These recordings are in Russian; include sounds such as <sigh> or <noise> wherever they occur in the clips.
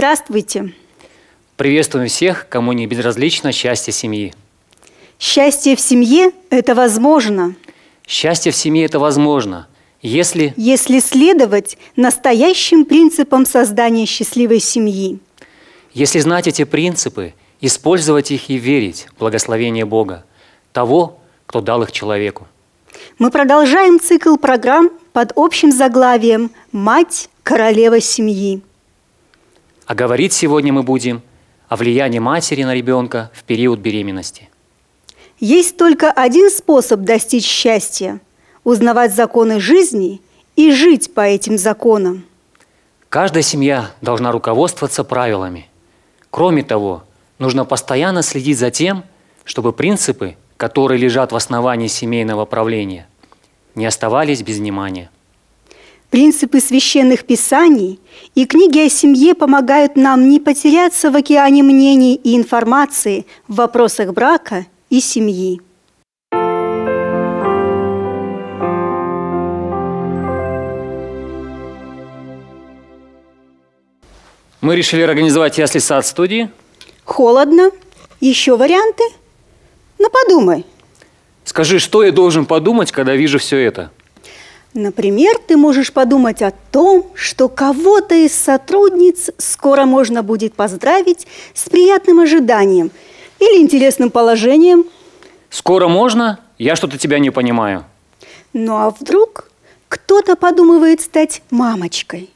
Здравствуйте. Приветствуем всех, кому не безразлично счастье семьи. Счастье в семье – это возможно, Счастье в семье – это возможно, если, если следовать настоящим принципам создания счастливой семьи. если знать эти принципы, использовать их и верить в благословение Бога, того, кто дал их человеку. Мы продолжаем цикл программ под общим заглавием «Мать – королева семьи». А говорить сегодня мы будем о влиянии матери на ребенка в период беременности. Есть только один способ достичь счастья – узнавать законы жизни и жить по этим законам. Каждая семья должна руководствоваться правилами. Кроме того, нужно постоянно следить за тем, чтобы принципы, которые лежат в основании семейного правления, не оставались без внимания. Принципы священных писаний и книги о семье помогают нам не потеряться в океане мнений и информации в вопросах брака и семьи. Мы решили организовать ясли сад студии. Холодно. Еще варианты? Ну, подумай. Скажи, что я должен подумать, когда вижу все это? Например, ты можешь подумать о том, что кого-то из сотрудниц скоро можно будет поздравить с приятным ожиданием или интересным положением. Скоро можно? Я что-то тебя не понимаю. Ну а вдруг кто-то подумывает стать мамочкой?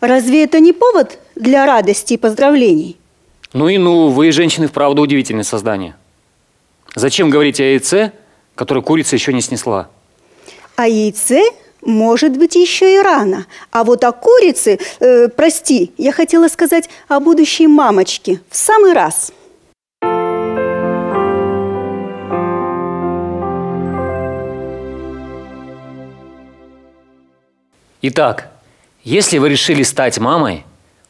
Разве это не повод для радости и поздравлений? Ну и ну, вы, женщины, вправду удивительное создание. Зачем говорить о яйце, которое курица еще не снесла? О яйце может быть еще и рано. А вот о курице, э, прости, я хотела сказать о будущей мамочке в самый раз. Итак, если вы решили стать мамой,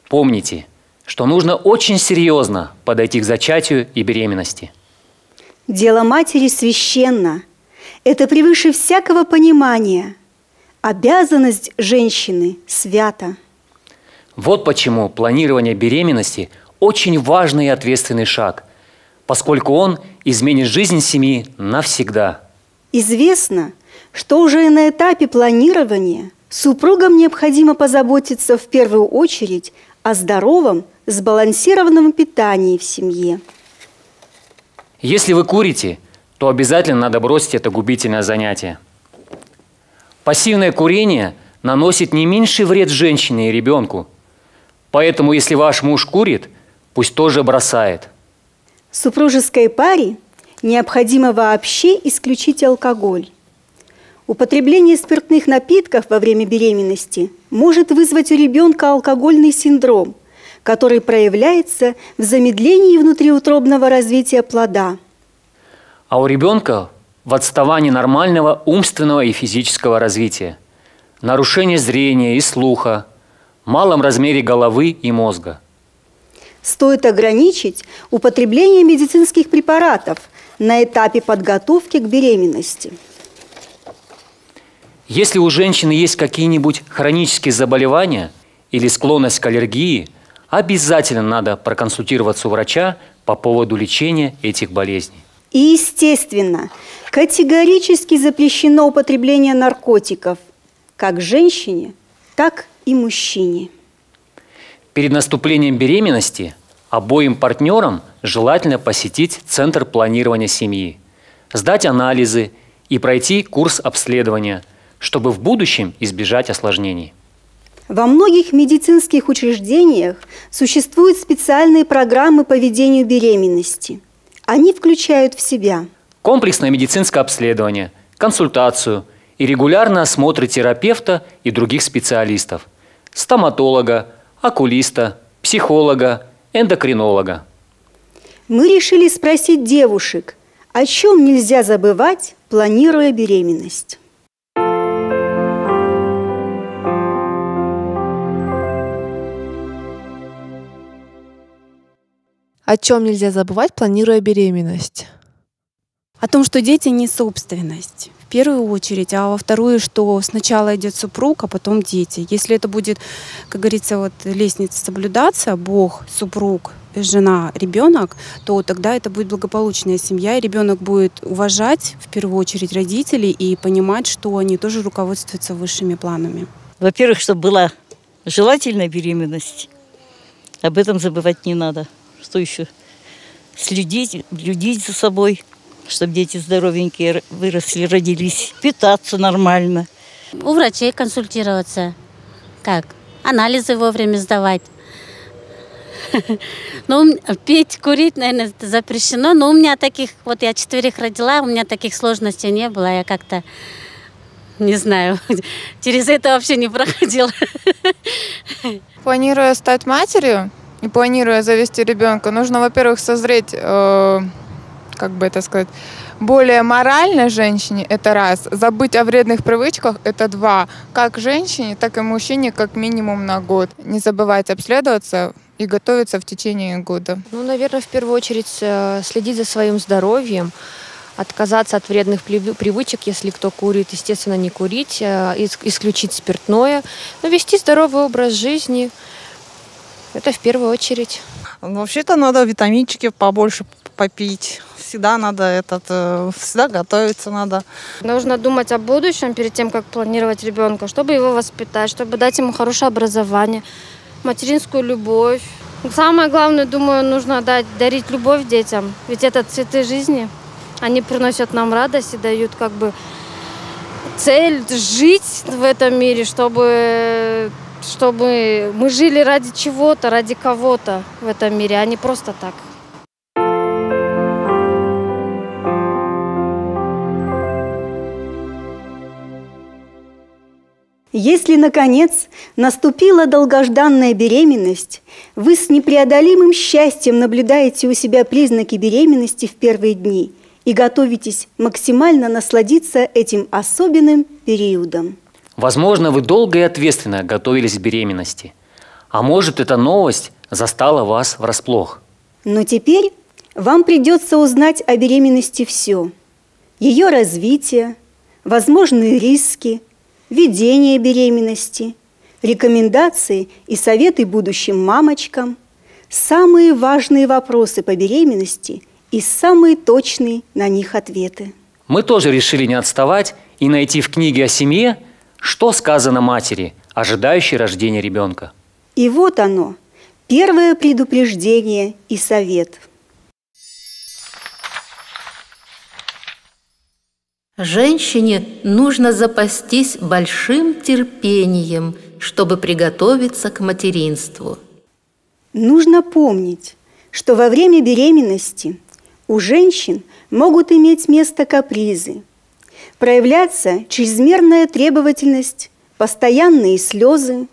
помните, что нужно очень серьезно подойти к зачатию и беременности. Дело матери священно. Это превыше всякого понимания. Обязанность женщины свята. Вот почему планирование беременности очень важный и ответственный шаг, поскольку он изменит жизнь семьи навсегда. Известно, что уже на этапе планирования супругам необходимо позаботиться в первую очередь о здоровом, сбалансированном питании в семье. Если вы курите, то обязательно надо бросить это губительное занятие. Пассивное курение наносит не меньший вред женщине и ребенку. Поэтому, если ваш муж курит, пусть тоже бросает. Супружеской паре необходимо вообще исключить алкоголь. Употребление спиртных напитков во время беременности может вызвать у ребенка алкогольный синдром, который проявляется в замедлении внутриутробного развития плода. А у ребенка в отставании нормального умственного и физического развития, нарушение зрения и слуха, малом размере головы и мозга. Стоит ограничить употребление медицинских препаратов на этапе подготовки к беременности. Если у женщины есть какие-нибудь хронические заболевания или склонность к аллергии, обязательно надо проконсультироваться у врача по поводу лечения этих болезней. И, естественно, категорически запрещено употребление наркотиков как женщине, так и мужчине. Перед наступлением беременности обоим партнерам желательно посетить Центр планирования семьи, сдать анализы и пройти курс обследования, чтобы в будущем избежать осложнений. Во многих медицинских учреждениях существуют специальные программы по ведению беременности. Они включают в себя Комплексное медицинское обследование, консультацию и регулярные осмотры терапевта и других специалистов, стоматолога, окулиста, психолога, эндокринолога. Мы решили спросить девушек, о чем нельзя забывать, планируя беременность. О чем нельзя забывать, планируя беременность? О том, что дети не собственность. В первую очередь, а во вторую, что сначала идет супруг, а потом дети. Если это будет, как говорится, вот лестница соблюдаться, Бог, супруг, жена, ребенок, то тогда это будет благополучная семья, и ребенок будет уважать в первую очередь родителей и понимать, что они тоже руководствуются высшими планами. Во-первых, чтобы была желательная беременность. Об этом забывать не надо. Что еще? Следить, следить за собой, чтобы дети здоровенькие выросли, родились. Питаться нормально. У врачей консультироваться. Как? Анализы вовремя сдавать. <laughs> Ну, пить, курить, наверное, запрещено. Но у меня таких, вот я четверых родила, у меня таких сложностей не было. Я как-то, не знаю, <laughs> через это вообще не проходила. <laughs> Планируя стать матерью и планируя завести ребенка, нужно, во-первых, созреть, э, как бы это сказать, более моральной женщине, это раз. Забыть о вредных привычках, это два. Как женщине, так и мужчине, как минимум на год. Не забывать обследоваться, и готовиться в течение года? Ну, наверное, в первую очередь э, следить за своим здоровьем, отказаться от вредных привычек, если кто курит, естественно, не курить, э, исключить спиртное, но вести здоровый образ жизни. Это в первую очередь. Вообще-то надо витаминчики побольше попить. Всегда надо этот, э, всегда готовиться надо. Нужно думать о будущем перед тем, как планировать ребенка, чтобы его воспитать, чтобы дать ему хорошее образование, материнскую любовь. Самое главное, думаю, нужно дать, дарить любовь детям. Ведь это цветы жизни. Они приносят нам радость и дают как бы цель жить в этом мире, чтобы, чтобы мы жили ради чего-то, ради кого-то в этом мире, а не просто так. Если, наконец, наступила долгожданная беременность, вы с непреодолимым счастьем наблюдаете у себя признаки беременности в первые дни и готовитесь максимально насладиться этим особенным периодом. Возможно, вы долго и ответственно готовились к беременности. А может, эта новость застала вас врасплох. Но теперь вам придется узнать о беременности все. Ее развитие, возможные риски – ведение беременности, рекомендации и советы будущим мамочкам, самые важные вопросы по беременности и самые точные на них ответы. Мы тоже решили не отставать и найти в книге о семье, что сказано матери, ожидающей рождения ребенка. И вот оно, первое предупреждение и совет – Женщине нужно запастись большим терпением, чтобы приготовиться к материнству. Нужно помнить, что во время беременности у женщин могут иметь место капризы, проявляться чрезмерная требовательность, постоянные слезы.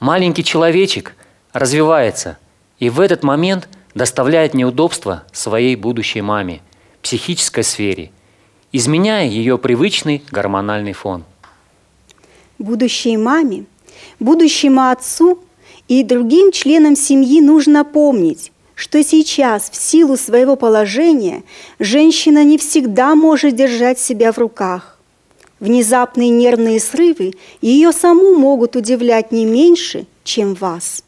Маленький человечек развивается и в этот момент доставляет неудобства своей будущей маме, психической сфере – изменяя ее привычный гормональный фон. Будущей маме, будущему отцу и другим членам семьи нужно помнить, что сейчас в силу своего положения женщина не всегда может держать себя в руках. Внезапные нервные срывы ее саму могут удивлять не меньше, чем вас.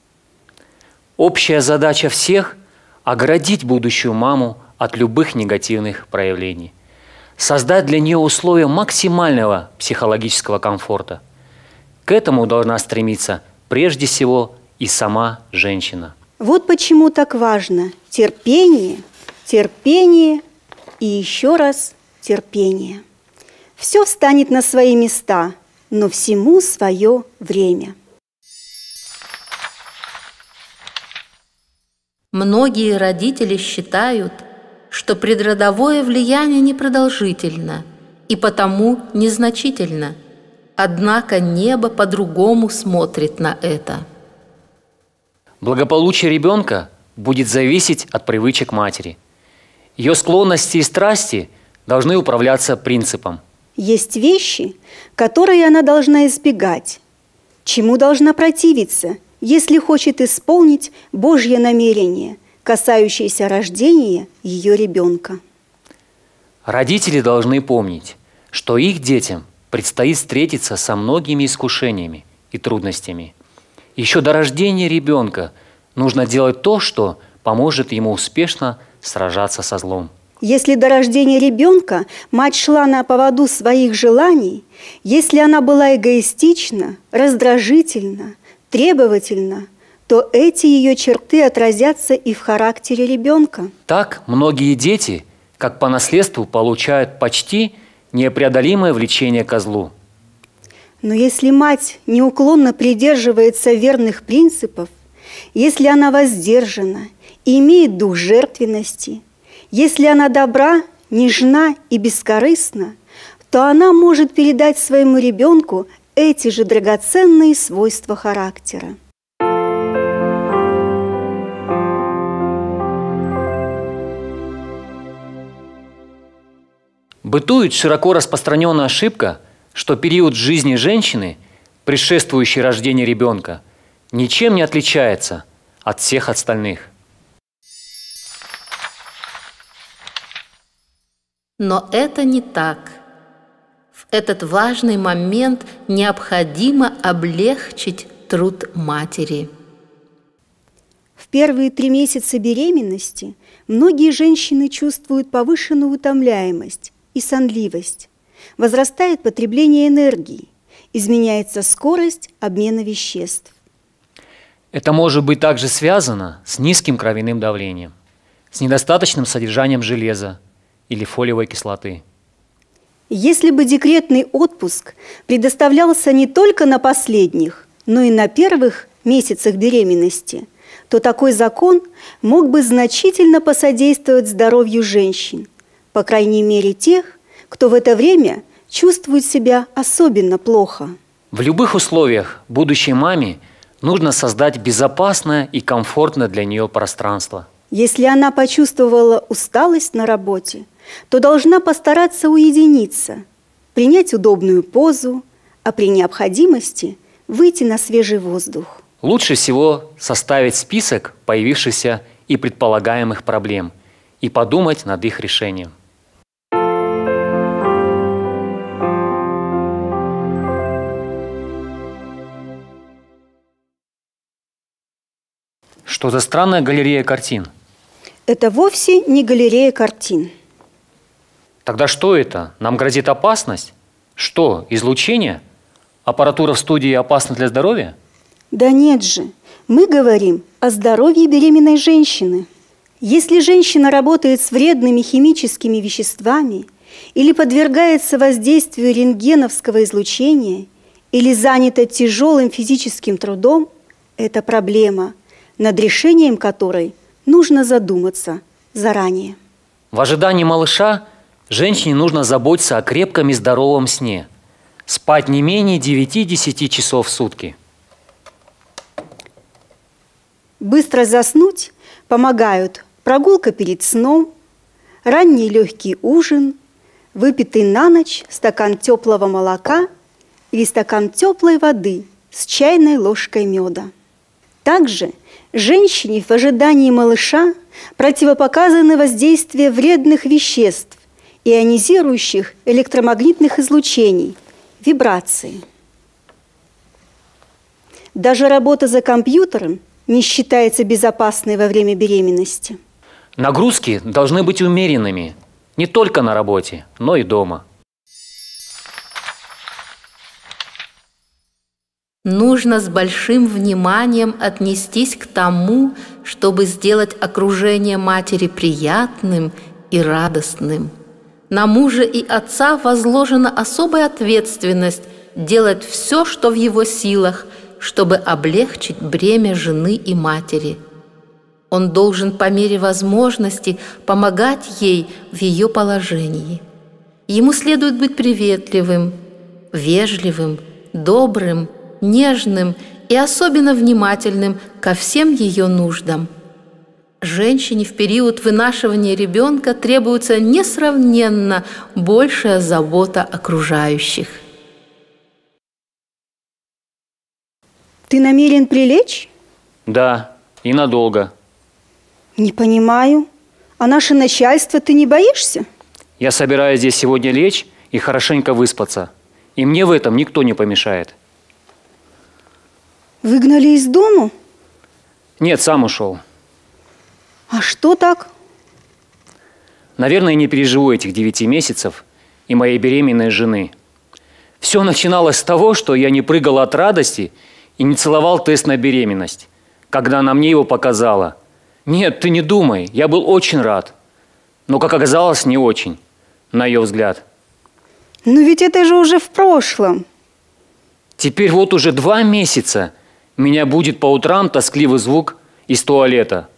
Общая задача всех – оградить будущую маму от любых негативных проявлений – создать для нее условия максимального психологического комфорта. К этому должна стремиться прежде всего и сама женщина. Вот почему так важно терпение, терпение и еще раз терпение. Все встанет на свои места, но всему свое время. Многие родители считают – что предродовое влияние непродолжительно и потому незначительно. Однако небо по-другому смотрит на это. Благополучие ребенка будет зависеть от привычек матери. Ее склонности и страсти должны управляться принципом. Есть вещи, которые она должна избегать, чему должна противиться, если хочет исполнить Божье намерение – касающиеся рождения ее ребенка. Родители должны помнить, что их детям предстоит встретиться со многими искушениями и трудностями. Еще до рождения ребенка нужно делать то, что поможет ему успешно сражаться со злом. Если до рождения ребенка мать шла на поводу своих желаний, если она была эгоистична, раздражительна, требовательна, то эти ее черты отразятся и в характере ребенка. Так многие дети, как по наследству, получают почти непреодолимое влечение ко злу. Но если мать неуклонно придерживается верных принципов, если она воздержана и имеет дух жертвенности, если она добра, нежна и бескорыстна, то она может передать своему ребенку эти же драгоценные свойства характера. Бытует широко распространенная ошибка, что период жизни женщины, предшествующий рождению ребенка, ничем не отличается от всех остальных. Но это не так. В этот важный момент необходимо облегчить труд матери. В первые три месяца беременности многие женщины чувствуют повышенную утомляемость и сонливость. Возрастает потребление энергии, изменяется скорость обмена веществ. Это может быть также связано с низким кровяным давлением, с недостаточным содержанием железа или фолиевой кислоты. Если бы декретный отпуск предоставлялся не только на последних, но и на первых месяцах беременности, то такой закон мог бы значительно посодействовать здоровью женщин, по крайней мере тех, кто в это время чувствует себя особенно плохо. В любых условиях будущей маме нужно создать безопасное и комфортное для нее пространство. Если она почувствовала усталость на работе, то должна постараться уединиться, принять удобную позу, а при необходимости выйти на свежий воздух. Лучше всего составить список появившихся и предполагаемых проблем и подумать над их решением. Что за странная галерея картин? Это вовсе не галерея картин. Тогда что это? Нам грозит опасность? Что, излучение? Аппаратура в студии опасна для здоровья? Да нет же, мы говорим о здоровье беременной женщины. Если женщина работает с вредными химическими веществами или подвергается воздействию рентгеновского излучения или занята тяжелым физическим трудом, это проблема, над решением которой нужно задуматься заранее. В ожидании малыша женщине нужно заботиться о крепком и здоровом сне. Спать не менее 9-10 часов в сутки. Быстро заснуть помогают прогулка перед сном, ранний легкий ужин, выпитый на ночь стакан теплого молока или стакан теплой воды с чайной ложкой меда. Также женщине в ожидании малыша противопоказаны воздействие вредных веществ, ионизирующих электромагнитных излучений, вибрации. Даже работа за компьютером не считается безопасной во время беременности. Нагрузки должны быть умеренными не только на работе, но и дома. Нужно с большим вниманием отнестись к тому, чтобы сделать окружение матери приятным и радостным. На мужа и отца возложена особая ответственность делать все, что в его силах, чтобы облегчить бремя жены и матери. Он должен по мере возможности помогать ей в ее положении. Ему следует быть приветливым, вежливым, добрым, нежным и особенно внимательным ко всем ее нуждам. Женщине в период вынашивания ребенка требуется несравненно большая забота окружающих. Ты намерен прилечь? Да, и надолго. Не понимаю. А наше начальство ты не боишься? Я собираюсь здесь сегодня лечь и хорошенько выспаться. И мне в этом никто не помешает. Выгнали из дому? Нет, сам ушел. А что так? Наверное, не переживу этих девяти месяцев и моей беременной жены. Все начиналось с того, что я не прыгал от радости и не целовал тест на беременность, когда она мне его показала. Нет, ты не думай, я был очень рад. Но, как оказалось, не очень, на ее взгляд. Но ведь это же уже в прошлом. Теперь вот уже два месяца меня будет по утрам тоскливый звук из туалета.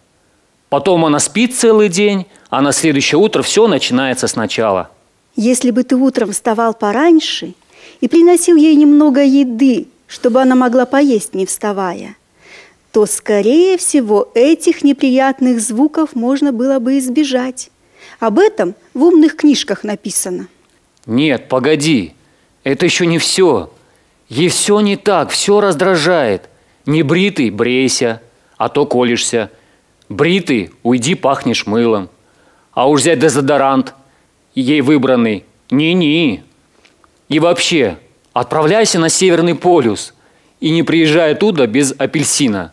Потом она спит целый день, а на следующее утро все начинается сначала. Если бы ты утром вставал пораньше и приносил ей немного еды, чтобы она могла поесть, не вставая, то, скорее всего, этих неприятных звуков можно было бы избежать. Об этом в умных книжках написано. Нет, погоди, это еще не все. Ей все не так, все раздражает. Не бритый – брейся, а то колешься. Бритый – уйди, пахнешь мылом. А уж взять дезодорант, ей выбранный – ни-ни. И вообще, отправляйся на Северный полюс и не приезжай оттуда без апельсина.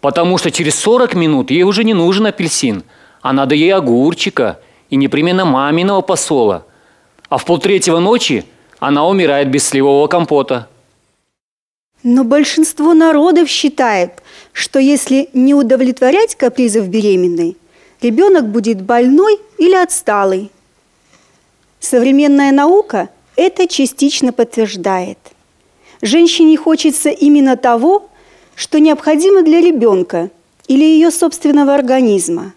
Потому что через 40 минут ей уже не нужен апельсин, а надо ей огурчика и непременно маминого посола. А в полтретьего ночи она умирает без сливового компота. Но большинство народов считает, что если не удовлетворять капризов беременной, ребенок будет больной или отсталый. Современная наука это частично подтверждает. Женщине хочется именно того, что необходимо для ребенка или ее собственного организма.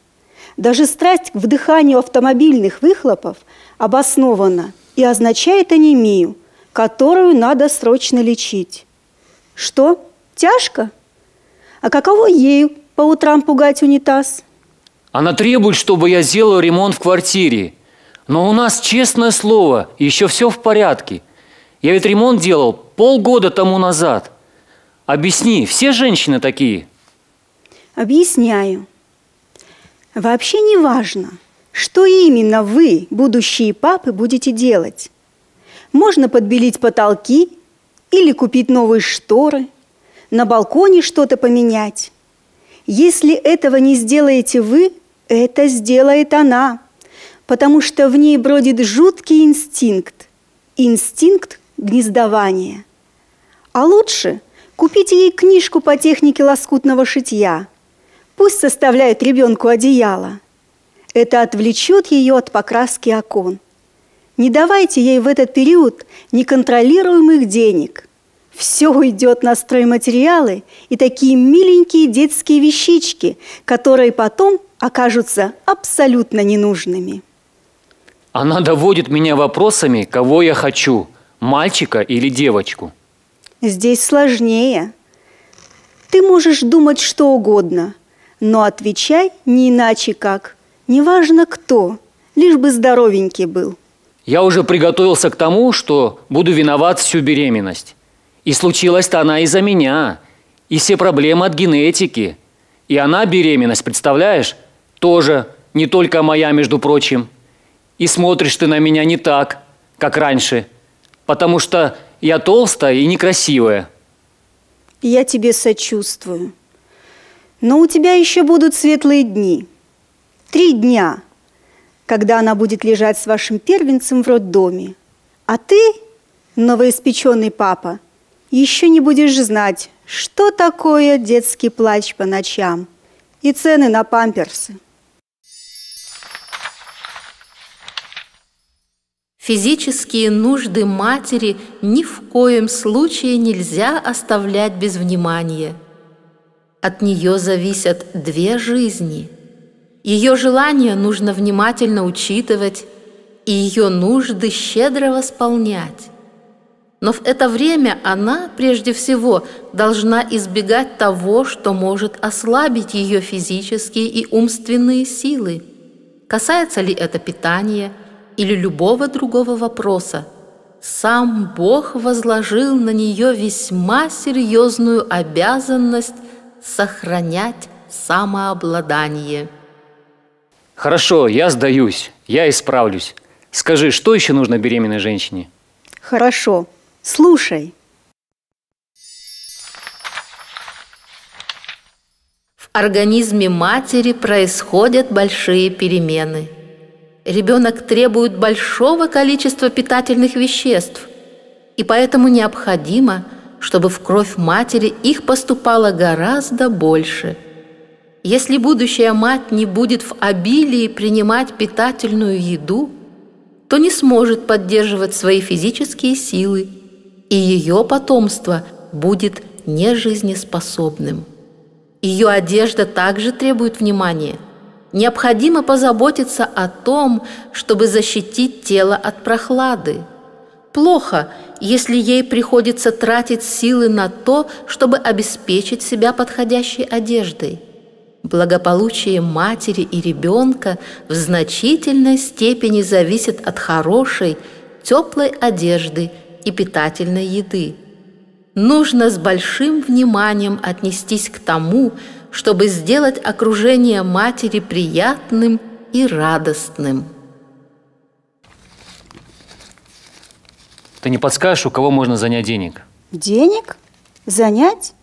Даже страсть к вдыханию автомобильных выхлопов обоснована и означает анемию, которую надо срочно лечить. Что, тяжко? А каково ею по утрам пугать унитаз? Она требует, чтобы я сделал ремонт в квартире. Но у нас, честное слово, еще все в порядке. Я ведь ремонт делал полгода тому назад. Объясни, все женщины такие? Объясняю. Вообще не важно, что именно вы, будущие папы, будете делать. Можно подбелить потолки или купить новые шторы, на балконе что-то поменять. Если этого не сделаете вы, это сделает она, потому что в ней бродит жуткий инстинкт, инстинкт гнездования. А лучше купите ей книжку по технике лоскутного шитья. Пусть составляет ребенку одеяло. Это отвлечет ее от покраски окон. Не давайте ей в этот период неконтролируемых денег. Все уйдет на стройматериалы и такие миленькие детские вещички, которые потом окажутся абсолютно ненужными. Она доводит меня вопросами, кого я хочу, мальчика или девочку. Здесь сложнее. Ты можешь думать что угодно, но отвечай не иначе как. Неважно кто, лишь бы здоровенький был. Я уже приготовился к тому, что буду виноват всю беременность. И случилась-то она из-за меня. И все проблемы от генетики. И она беременность, представляешь? Тоже не только моя, между прочим. И смотришь ты на меня не так, как раньше. Потому что я толстая и некрасивая. Я тебе сочувствую. Но у тебя еще будут светлые дни. Три дня – когда она будет лежать с вашим первенцем в роддоме. А ты, новоиспеченный папа, еще не будешь знать, что такое детский плач по ночам и цены на памперсы. Физические нужды матери ни в коем случае нельзя оставлять без внимания. От нее зависят две жизни – ее желания нужно внимательно учитывать и ее нужды щедро восполнять. Но в это время она, прежде всего, должна избегать того, что может ослабить ее физические и умственные силы. Касается ли это питания или любого другого вопроса, сам Бог возложил на нее весьма серьезную обязанность сохранять самообладание. Хорошо, я сдаюсь, я исправлюсь. Скажи, что еще нужно беременной женщине? Хорошо. Слушай. В организме матери происходят большие перемены. Ребенок требует большого количества питательных веществ, и поэтому необходимо, чтобы в кровь матери их поступало гораздо больше. Если будущая мать не будет в обилии принимать питательную еду, то не сможет поддерживать свои физические силы, и ее потомство будет нежизнеспособным. Ее одежда также требует внимания. Необходимо позаботиться о том, чтобы защитить тело от прохлады. Плохо, если ей приходится тратить силы на то, чтобы обеспечить себя подходящей одеждой. Благополучие матери и ребенка в значительной степени зависит от хорошей, теплой одежды и питательной еды. Нужно с большим вниманием отнестись к тому, чтобы сделать окружение матери приятным и радостным. Ты не подскажешь, у кого можно занять денег? Денег? Занять?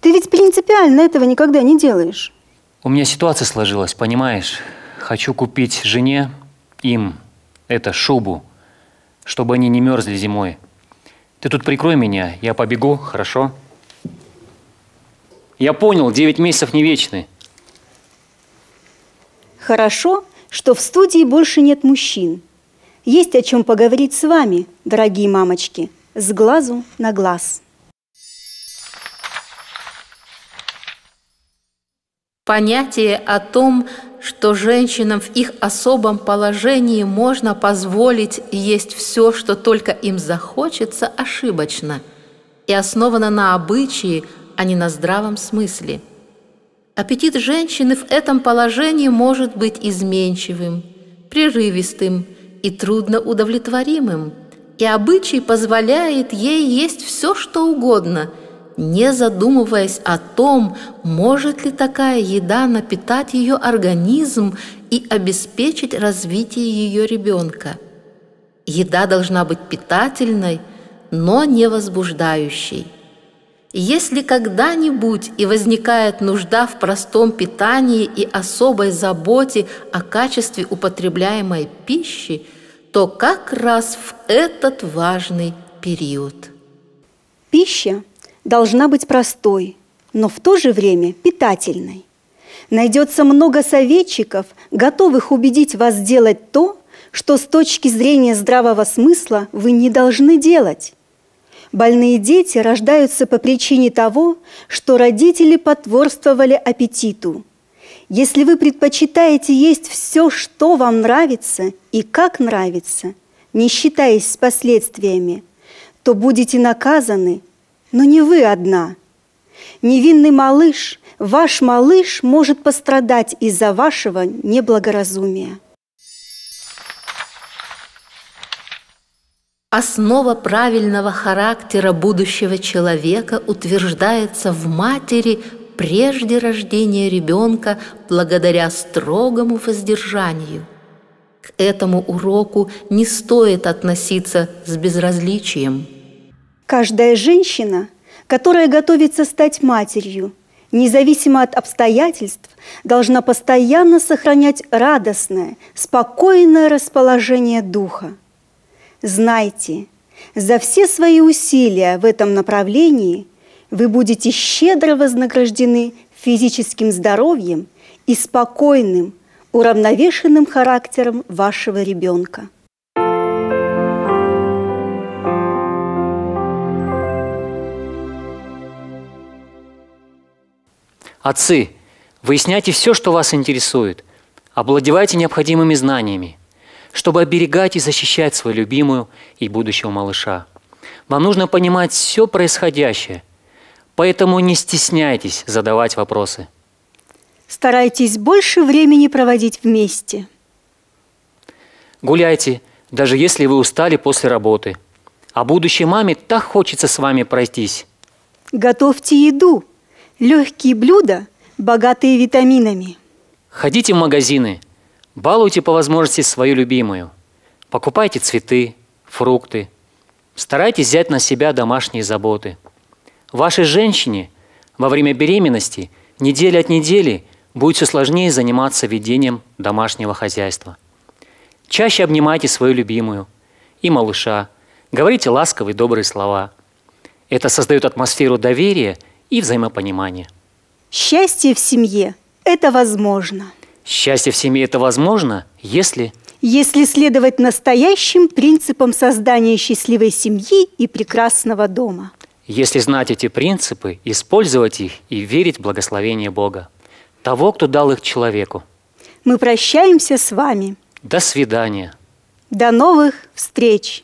Ты ведь принципиально этого никогда не делаешь. У меня ситуация сложилась, понимаешь? Хочу купить жене, им, это, шубу, чтобы они не мерзли зимой. Ты тут прикрой меня, я побегу, хорошо? Я понял, 9 месяцев не вечны. Хорошо, что в студии больше нет мужчин. Есть о чем поговорить с вами, дорогие мамочки, с глазу на глаз. Понятие о том, что женщинам в их особом положении можно позволить есть все, что только им захочется, ошибочно и основано на обычае, а не на здравом смысле. Аппетит женщины в этом положении может быть изменчивым, прерывистым и трудно удовлетворимым, и обычай позволяет ей есть все, что угодно – не задумываясь о том, может ли такая еда напитать ее организм и обеспечить развитие ее ребенка. Еда должна быть питательной, но не возбуждающей. Если когда-нибудь и возникает нужда в простом питании и особой заботе о качестве употребляемой пищи, то как раз в этот важный период. Пища должна быть простой, но в то же время питательной. Найдется много советчиков, готовых убедить вас делать то, что с точки зрения здравого смысла вы не должны делать. Больные дети рождаются по причине того, что родители потворствовали аппетиту. Если вы предпочитаете есть все, что вам нравится и как нравится, не считаясь с последствиями, то будете наказаны но не вы одна. Невинный малыш, ваш малыш может пострадать из-за вашего неблагоразумия. Основа правильного характера будущего человека утверждается в матери прежде рождения ребенка благодаря строгому воздержанию. К этому уроку не стоит относиться с безразличием – Каждая женщина, которая готовится стать матерью, независимо от обстоятельств, должна постоянно сохранять радостное, спокойное расположение духа. Знайте, за все свои усилия в этом направлении вы будете щедро вознаграждены физическим здоровьем и спокойным, уравновешенным характером вашего ребенка. Отцы, выясняйте все, что вас интересует. Обладевайте необходимыми знаниями, чтобы оберегать и защищать свою любимую и будущего малыша. Вам нужно понимать все происходящее, поэтому не стесняйтесь задавать вопросы. Старайтесь больше времени проводить вместе. Гуляйте, даже если вы устали после работы. А будущей маме так хочется с вами пройтись. Готовьте еду – Легкие блюда, богатые витаминами. Ходите в магазины, балуйте по возможности свою любимую. Покупайте цветы, фрукты. Старайтесь взять на себя домашние заботы. Вашей женщине во время беременности неделя от недели будет все сложнее заниматься ведением домашнего хозяйства. Чаще обнимайте свою любимую и малыша, говорите ласковые добрые слова. Это создает атмосферу доверия и взаимопонимания. Счастье в семье – это возможно. Счастье в семье – это возможно, если Если следовать настоящим принципам создания счастливой семьи и прекрасного дома. Если знать эти принципы, использовать их и верить в благословение Бога, того, кто дал их человеку. Мы прощаемся с вами. До свидания. До новых встреч!